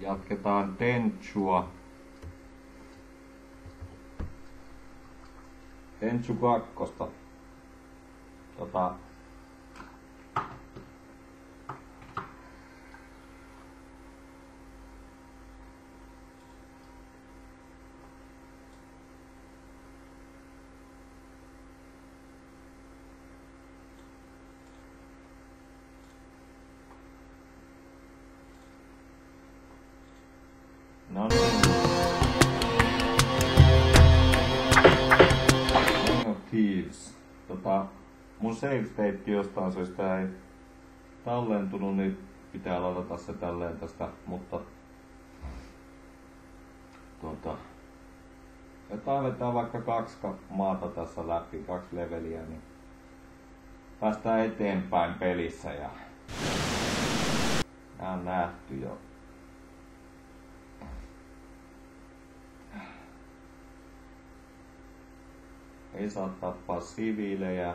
Jatketaan Tenchua. Tenchu kakkosta. Tota, save state jostain syystä ei tallentunut, niin pitää ladata se tälleen tästä, mutta tuota, että taivetaan vaikka kaksi maata tässä läpi, kaksi leveliä, niin päästään eteenpäin pelissä ja nää on nähty jo. Ei saa tappaa siviilejä,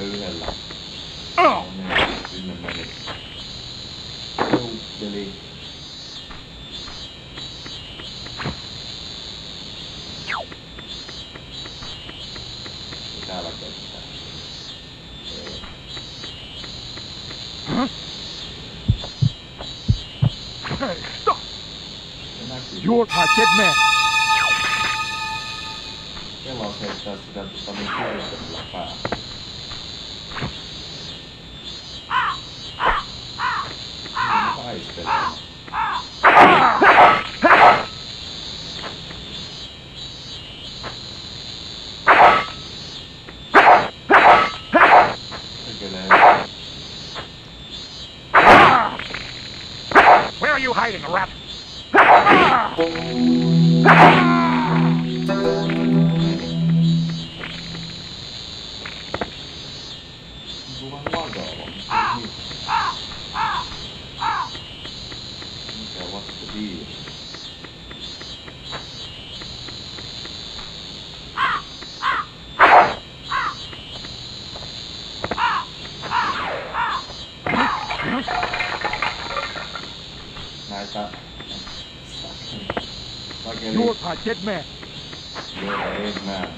കഴിയുകയല്ല dead man. You're a dead man.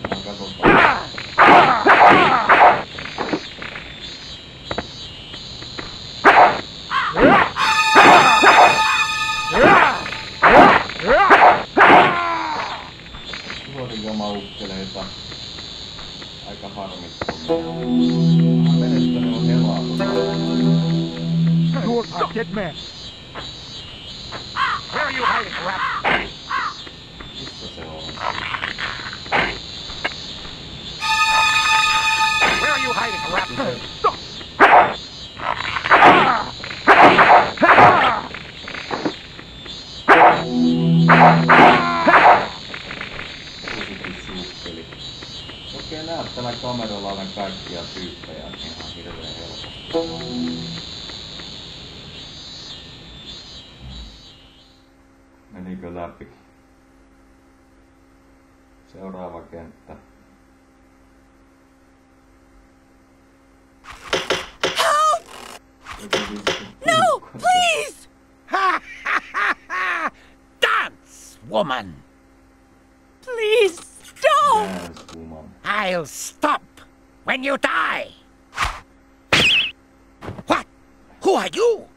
Traffic. Seuraava kenttä. Help! No, please! Dance, woman! Please stop! Dance, woman. I'll stop when you die! What? Who are you?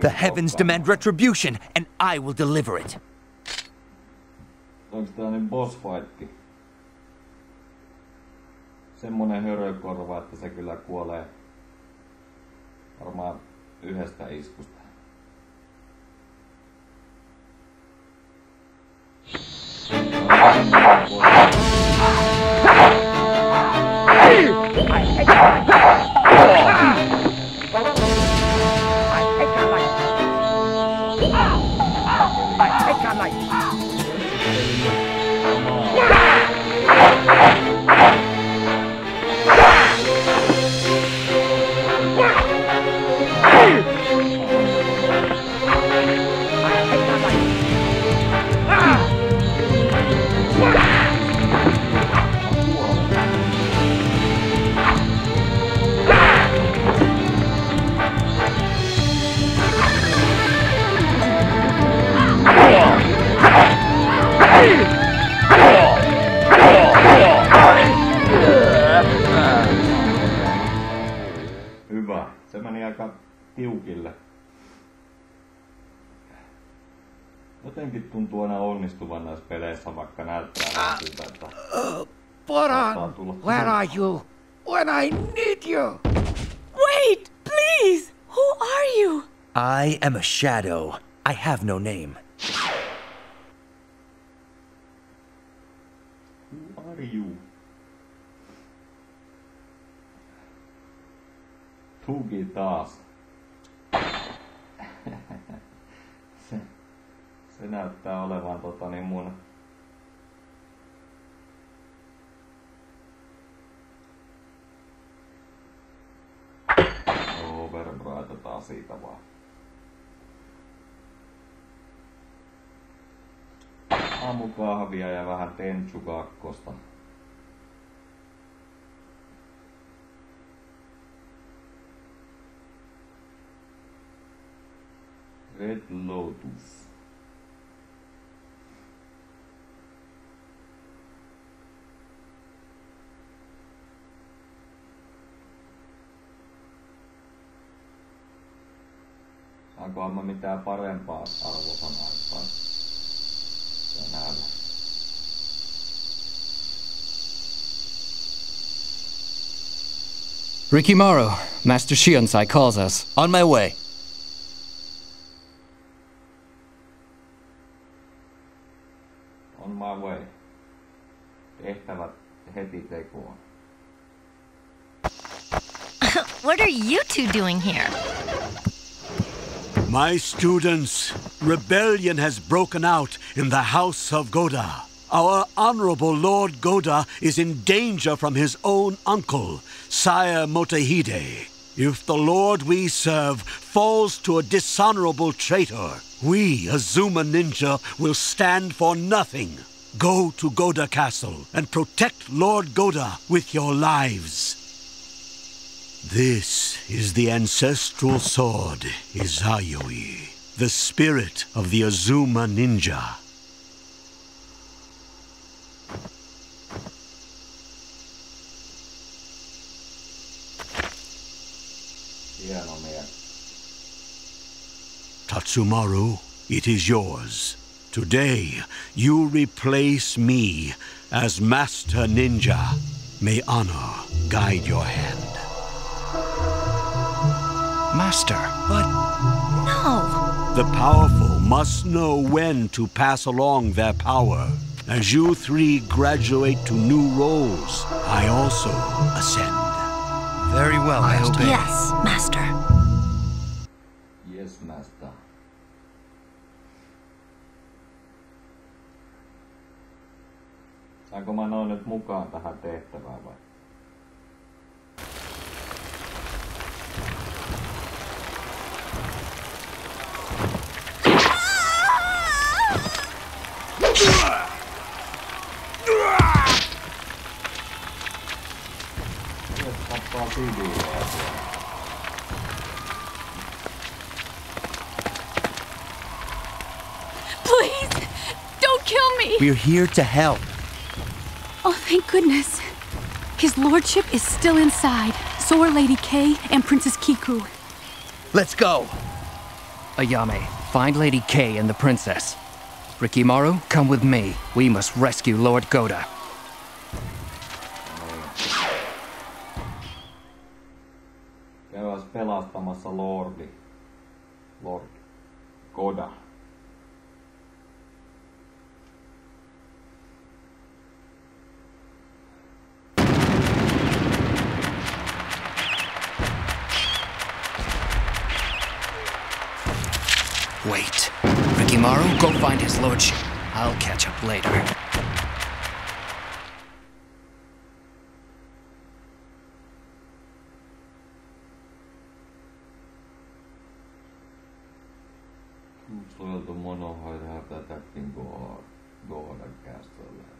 The heavens demand retribution, and I will deliver it. Onks tää nyt boss fightti? Semmonen hörökorva, että se kyllä kuolee varmaan yhdestä iskusta. I you when I need you? Wait, please! Who are you? I am a shadow. I have no name. who are you? Tugi taas. se, se näyttää olevan tota niin mun Overbrightataan siitä vaan. Aamukahvia ja vähän tenchu kakkosta. Red Lotus. Mitään parempaa arvosanaa nähdä. Rikimaru, Master Shiunsai calls us. On my way. On my way. Tehtävät heti tekoon. What are you two doing here? My students, rebellion has broken out in the House of Gohda. Our honorable Lord Gohda is in danger from his own uncle, Sire Motohide. If the Lord we serve falls to a dishonorable traitor, we, Azuma Ninja, will stand for nothing. Go to Gohda Castle and protect Lord Gohda with your lives. This is the ancestral sword, Izayoi, the spirit of the Azuma ninja. Tatsumaru, it is yours. Today, you replace me as Master Ninja. May honor guide your hand. Master, But No. The powerful must know when to pass along their power. As you three graduate to new roles, I also ascend. very well, I obey. Yes, Master. Yes, master. Saanko mä noin nyt mukaan tähän tehtävään vai? We're here to help. Oh, thank goodness. His lordship is still inside. So are Lady Kay and Princess Kiku. Let's go. Ayame, find Lady Kay and the princess. Rikimaru, come with me. We must rescue Lord Gohda. Suojeltu monohide have attacking God. God and castle. saakeli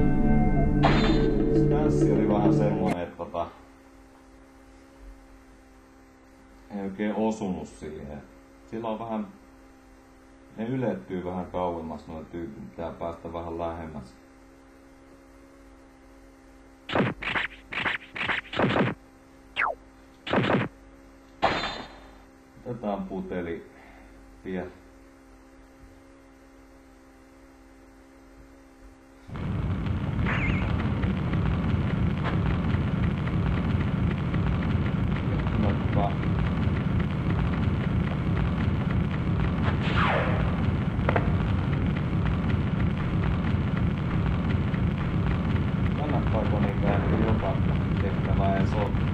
Rönssi oli vähän semmonen, että tota, ei oikein osunut siihen. Sillä on vähän, ne ylettyy vähän kauemmas noin tyypit, niin pitää päästä vähän lähemmäs. Otetaan puteli vielä. beautiful.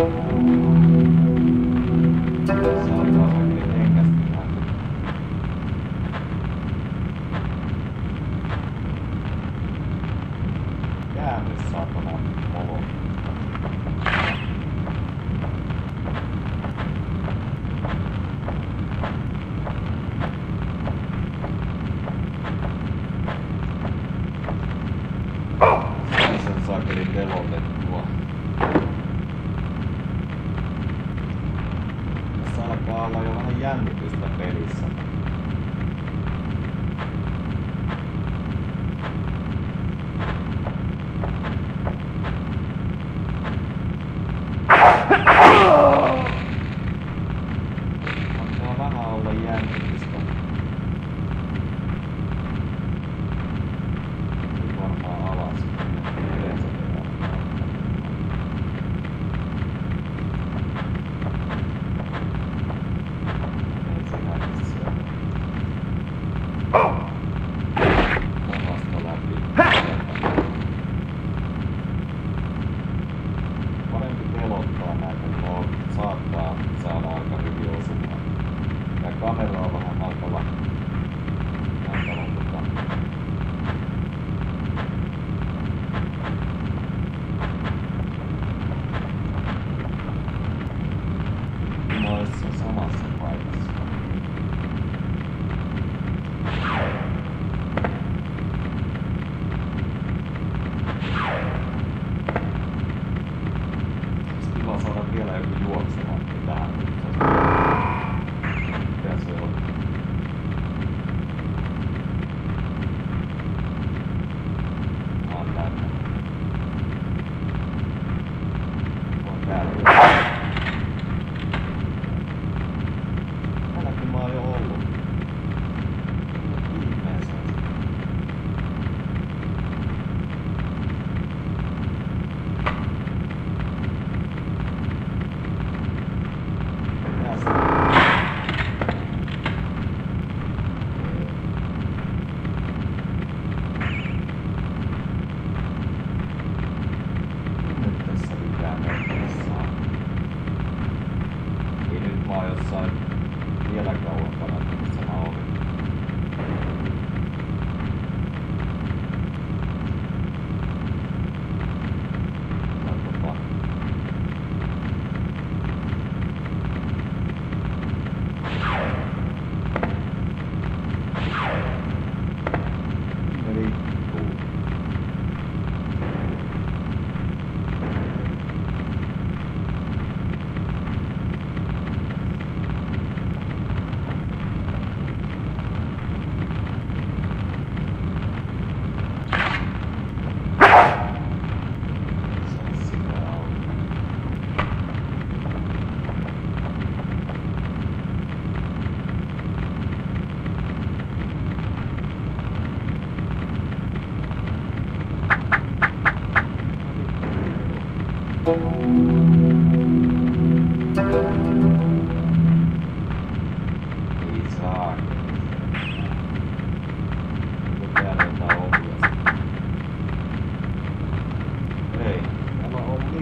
Música näitä tuo saattaa saada aika hyvin osumaan. Tämä kamera on vähän hankala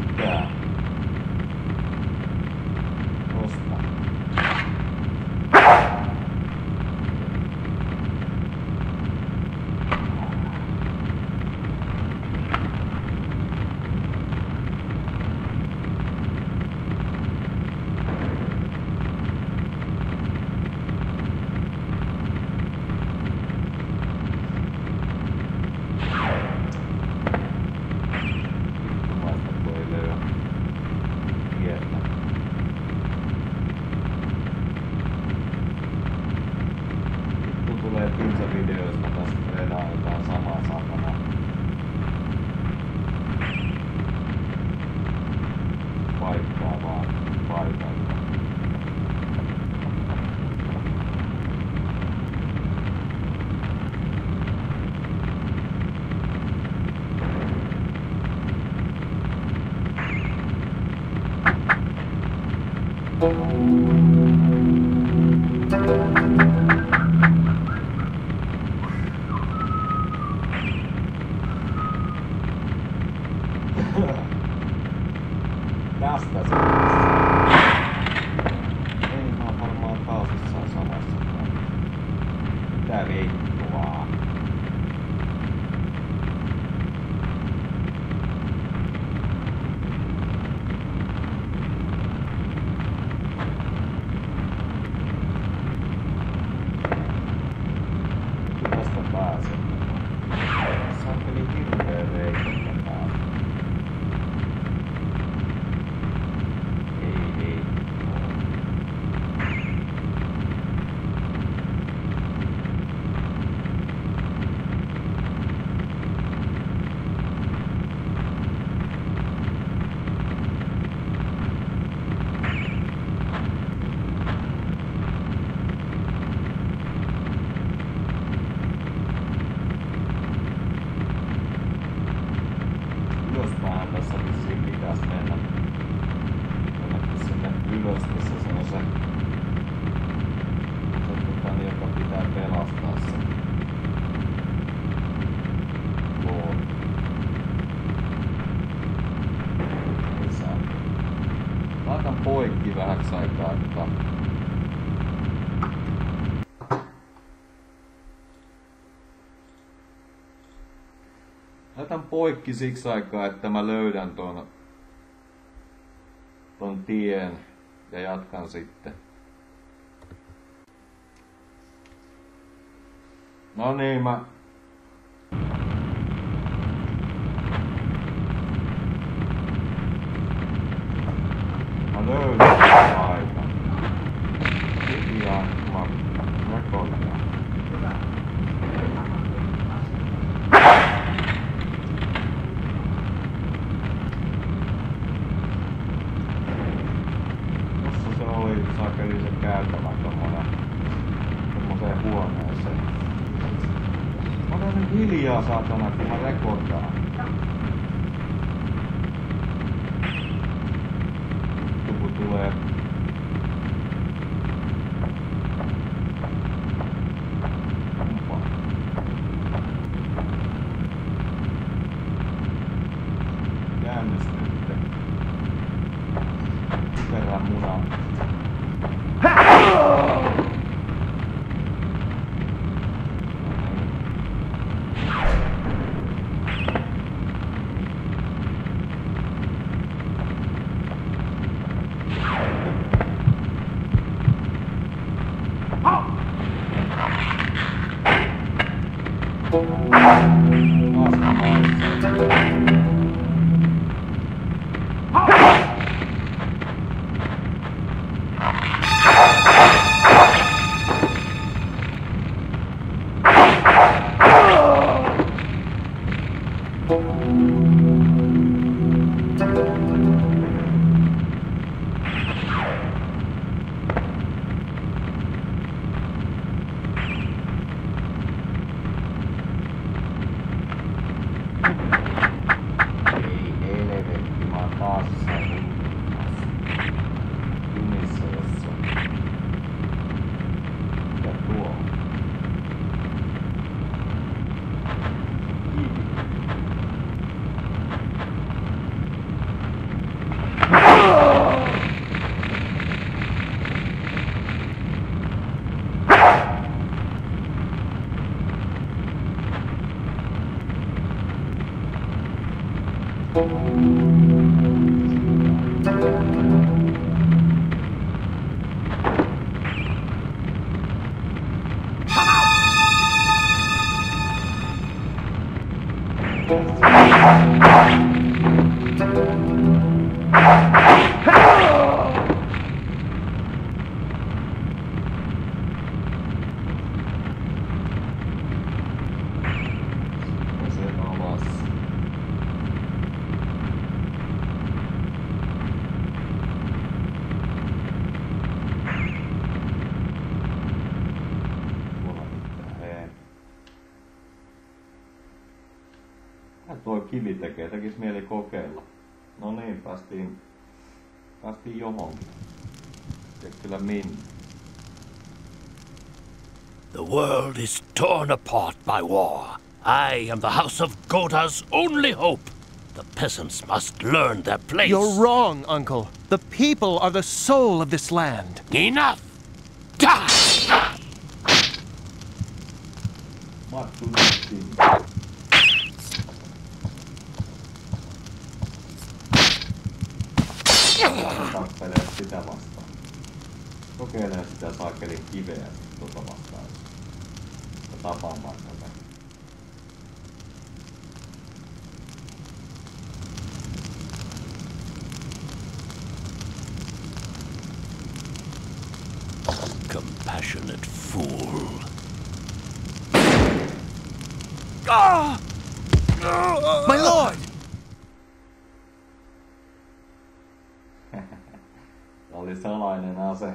think Gastas. Poikki vähäksi aikaa, että Laitan poikki siksi aikaa, että mä löydän ton, ton tien ja jatkan sitten. No niin, mä... Mä world is torn apart by war. I am the House of Gohda's only hope. The peasants must learn their place. You're wrong, Uncle. The people are the soul of this land. Enough! Die! Mattu sitä vastaan. Kokeilee sitä saakelin kiveä tuota vastaan. Compassionate fool. Ah! My lord! Dårlig sørlending, altså.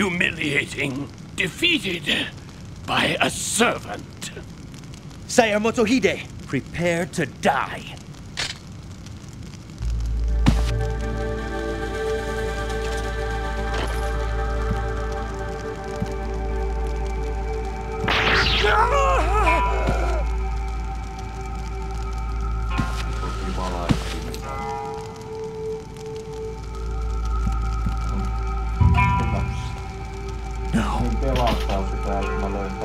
Humiliating! Defeated by a servant. Sire Motohide, prepare to die.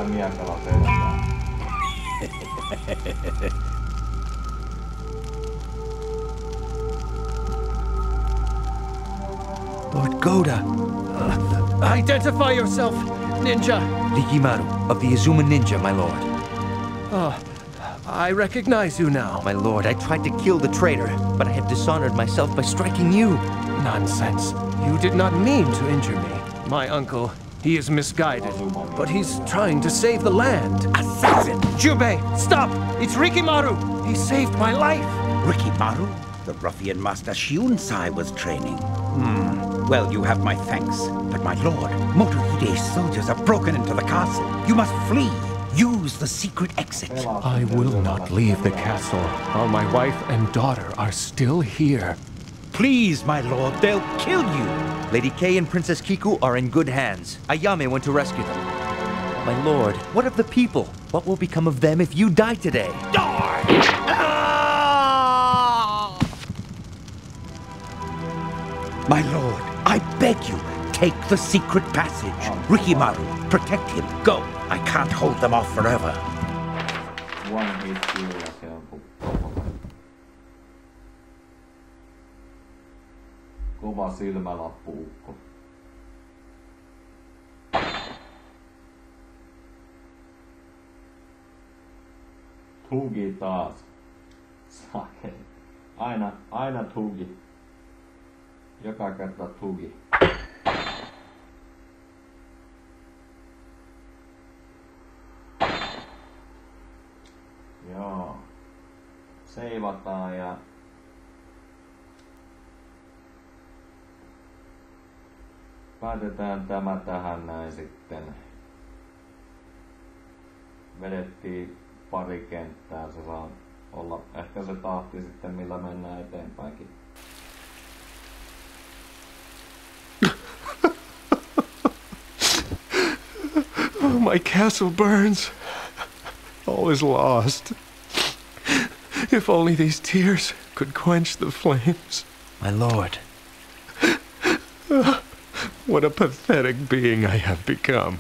Että mä löin sitä miekalla selkään. Lord Gohda, Identify yourself, ninja! Rikimaru of the Azuma Ninja, my lord. Oh, I recognize you now. My lord, I tried to kill the traitor, but I have dishonored myself by striking you. Nonsense. You did not mean to injure me. My uncle, he is misguided, but he's trying to save the land. Assassin! Jubei, stop! It's Rikimaru! He saved my life! Rikimaru? The ruffian master Shiunsai was training. Hmm. Well, you have my thanks. But my lord, Motohide's soldiers have broken into the castle. You must flee. Use the secret exit. I will not leave the castle while my wife and daughter are still here. Please, my lord, they'll kill you. Lady Kay and Princess Kiku are in good hands. Ayame went to rescue them. My lord, what of the people? What will become of them if you die today? My lord, I beg you, take the secret passage. Rikimaru, protect him. Go. I can't hold them off forever. One hit Kova silmälappuukko. Tugi taas. Sake. Aina, aina tugi. Joka kerta tugi. Joo. Seivataan ja päätetään tämä tähän näin sitten. Vedettiin pari kenttää, se saa olla ehkä se tahti sitten millä mennään eteenpäinkin. Oh, my castle burns. All is lost. If only these tears could quench the flames. My lord, What a pathetic being I have become.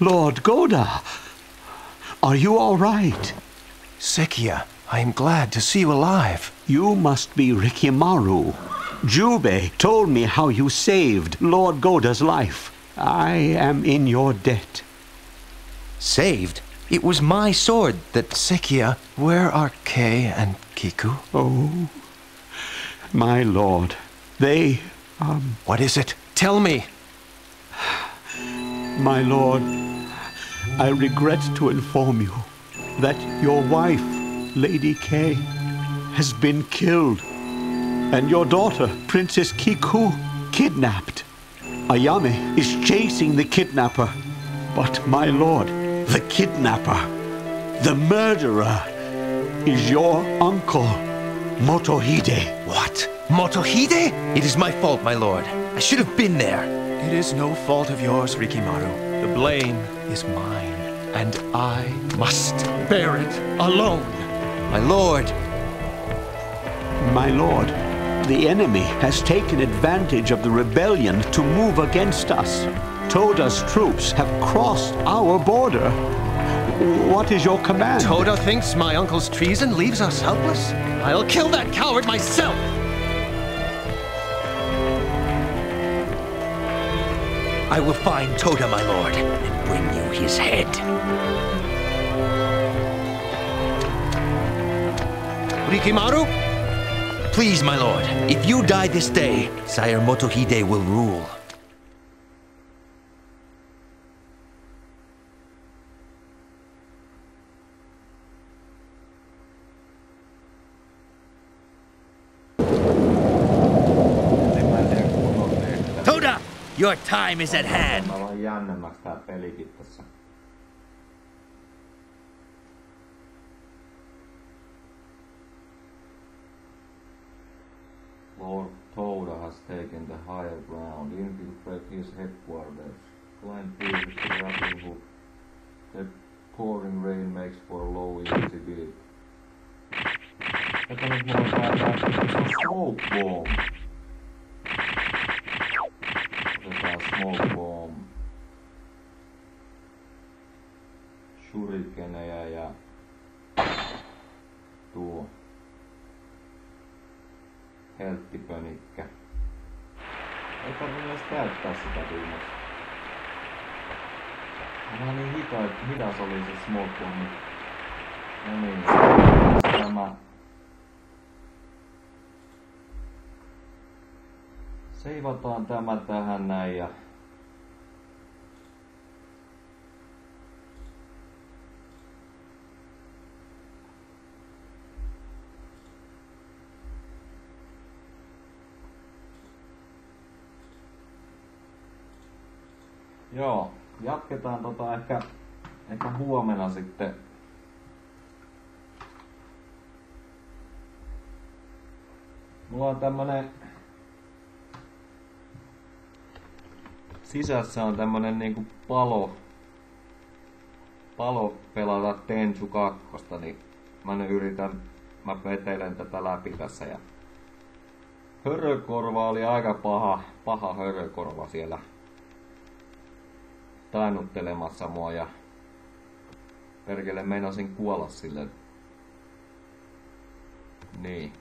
Lord Gohda, are you all right? Sekia, I am glad to see you alive. You must be Rikimaru. Jubei told me how you saved Lord Gohda's life. I am in your debt. saved? It was my sword that. Sekia, where are Kay and Kiku? Oh, my lord, they, um, What is it? Tell me. my lord, I regret to inform you that your wife, Lady Kay, has been killed, and your daughter, Princess Kiku, kidnapped. Ayame is chasing the kidnapper, but my lord, the kidnapper, the murderer, is your uncle, Motohide. What? Motohide? It is my fault, my lord. I should have been there. It is no fault of yours, Rikimaru. The blame is mine, and I must bear it alone. My lord, My lord, the enemy has taken advantage of the rebellion to move against us. Toda's troops have crossed our border. What is your command? Toda thinks my uncle's treason leaves us helpless? I'll kill that coward myself! I will find Toda, my lord, and bring you his head. Rikimaru? Please, my lord, if you die this day, Sire Motohide will rule. Your time is at hand. Lord Toda has taken the higher ground, infiltrate his headquarters, climb through the. The pouring rain makes for a low visibility. Tää tää smoke bomb. Smoke bomb. Shurikenejä ja tuo helttipönikkä. Ei tarvitse edes käyttää sitä viimeksi. Vähän niin hita, hidas oli se smoke bomb. No niin, tämä Seivataan tämä tähän näin ja Joo, jatketaan tota ehkä, ehkä huomenna sitten. Mulla on tämmönen sisässä on tämmönen niinku palo, palo pelata Tensu 2, niin mä nyt yritän, mä vetelen tätä läpi tässä ja Hörökorva oli aika paha, paha hörökorva siellä tainnuttelemassa mua ja perkele meinasin kuolla sille. Niin.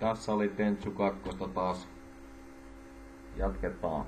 Tässä oli Tentsu 2 taas. Jatketaan.